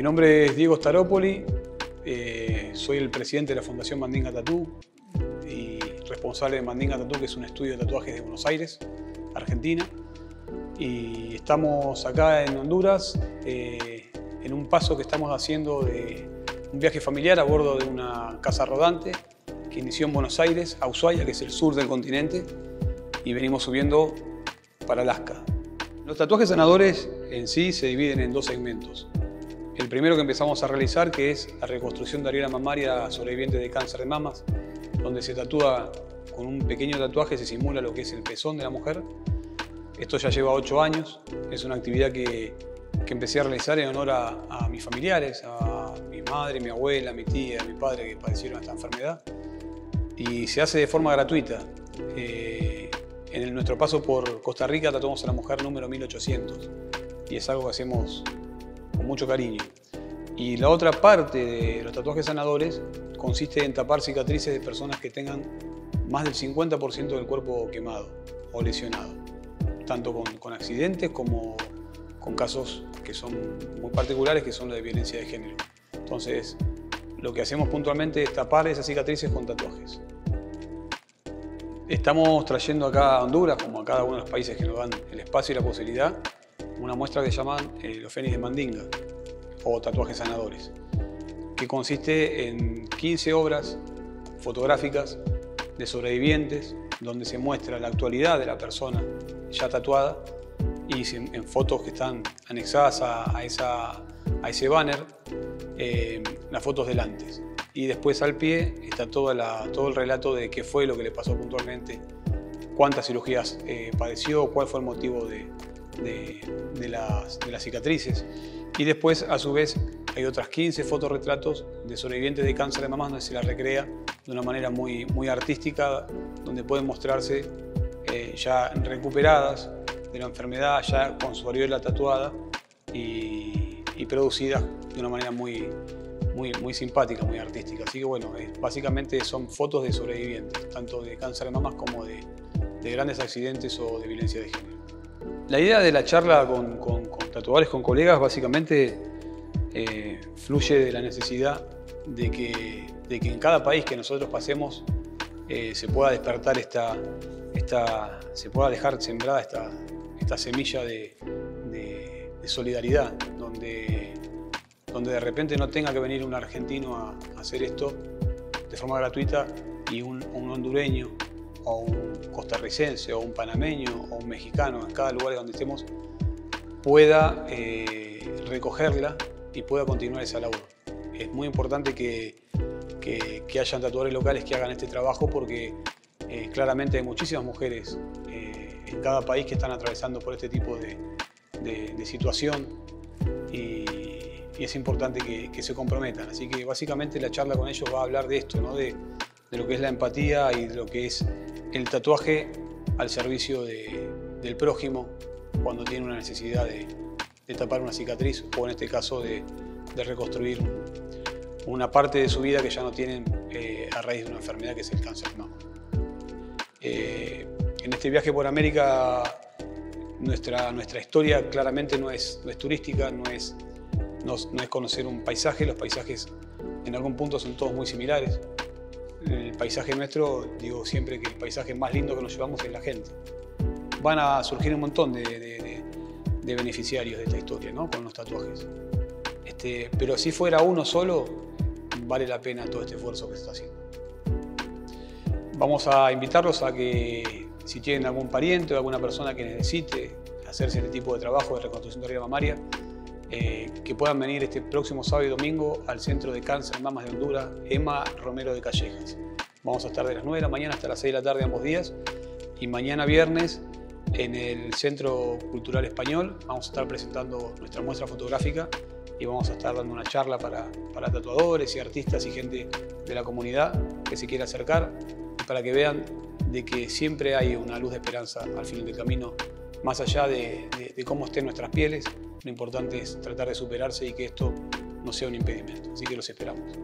Mi nombre es Diego Staropoli, eh, soy el presidente de la Fundación Mandinga Tatú y responsable de Mandinga Tatú, que es un estudio de tatuajes de Buenos Aires, Argentina. Y estamos acá en Honduras eh, en un paso que estamos haciendo de un viaje familiar a bordo de una casa rodante que inició en Buenos Aires, a Ushuaia, que es el sur del continente, y venimos subiendo para Alaska. Los tatuajes sanadores en sí se dividen en dos segmentos. El primero que empezamos a realizar, que es la reconstrucción de arena mamaria sobreviviente de cáncer de mamas, donde se tatúa con un pequeño tatuaje, se simula lo que es el pezón de la mujer. Esto ya lleva ocho años, es una actividad que, que empecé a realizar en honor a, mis familiares, a mi madre, mi abuela, mi tía, mi padre que padecieron esta enfermedad. Y se hace de forma gratuita. Eh, en nuestro paso por Costa Rica tatuamos a la mujer número 1800 y es algo que hacemos mucho cariño. Y la otra parte de los tatuajes sanadores consiste en tapar cicatrices de personas que tengan más del 50% del cuerpo quemado o lesionado, tanto con, con, accidentes como con casos que son muy particulares, que son los de violencia de género. Entonces, lo que hacemos puntualmente es tapar esas cicatrices con tatuajes. Estamos trayendo acá a Honduras, como a cada uno de los países que nos dan el espacio y la posibilidad, una muestra que llaman eh, los fénix de Mandinga o tatuajes sanadores, que consiste en 15 obras fotográficas de sobrevivientes donde se muestra la actualidad de la persona ya tatuada y en fotos que están anexadas a, a, esa, a ese banner, eh, las fotos del antes. Y después al pie está toda la, todo el relato de qué fue lo que le pasó puntualmente, cuántas cirugías eh, padeció, cuál fue el motivo de, de, las, cicatrices. Y después, a su vez, hay otras 15 fotorretratos de sobrevivientes de cáncer de mama donde se la recrea de una manera muy, muy artística, donde pueden mostrarse eh, ya recuperadas de la enfermedad, ya con su areola tatuada y, y producidas de una manera muy, muy, muy simpática, muy artística. Así que bueno, eh, básicamente son fotos de sobrevivientes, tanto de cáncer de mamas como de grandes accidentes o de violencia de género. La idea de la charla con, tatuadores, con colegas, básicamente eh, fluye de la necesidad de que, en cada país que nosotros pasemos eh, se pueda despertar esta, esta, se pueda dejar sembrada esta, semilla de, solidaridad, donde, de repente no tenga que venir un argentino a, a hacer esto de forma gratuita y un, un hondureño o un costarricense o un panameño o un mexicano en cada lugar donde estemos pueda eh, recogerla y pueda continuar esa labor. Es muy importante que, que, que hayan tatuadores locales que hagan este trabajo porque eh, claramente hay muchísimas mujeres eh, en cada país que están atravesando por este tipo de, de, de situación y, y, es importante que, que, se comprometan. Así que básicamente la charla con ellos va a hablar de esto, ¿no? de, de lo que es la empatía y de lo que es el tatuaje al servicio de, del prójimo cuando tiene una necesidad de, tapar una cicatriz o en este caso de, reconstruir una parte de su vida que ya no tienen eh, a raíz de una enfermedad que es el cáncer mama. Eh, en este viaje por América nuestra, nuestra historia claramente no es, no es turística, no es, no, no es conocer un paisaje, los paisajes en algún punto son todos muy similares el paisaje nuestro, digo siempre que el paisaje más lindo que nos llevamos es la gente. Van a surgir un montón de, de, de beneficiarios de esta historia, ¿no? Con los tatuajes. Este, pero si fuera uno solo, vale la pena todo este esfuerzo que se está haciendo. Vamos a invitarlos a que si tienen algún pariente o alguna persona que necesite hacerse este tipo de trabajo de reconstrucción de arriba mamaria, eh, que puedan venir este próximo sábado y domingo al Centro de Cáncer Mamas de Honduras, Emma Romero de Callejas. Vamos a estar de las 9 de la mañana hasta las 6 de la tarde ambos días y mañana viernes en el Centro Cultural Español vamos a estar presentando nuestra muestra fotográfica y vamos a estar dando una charla para, para tatuadores y artistas y gente de la comunidad que se quiera acercar para que vean de que siempre hay una luz de esperanza al final del camino, más allá de cómo estén nuestras pieles, lo importante es tratar de superarse y que esto no sea un impedimento. Así que los esperamos.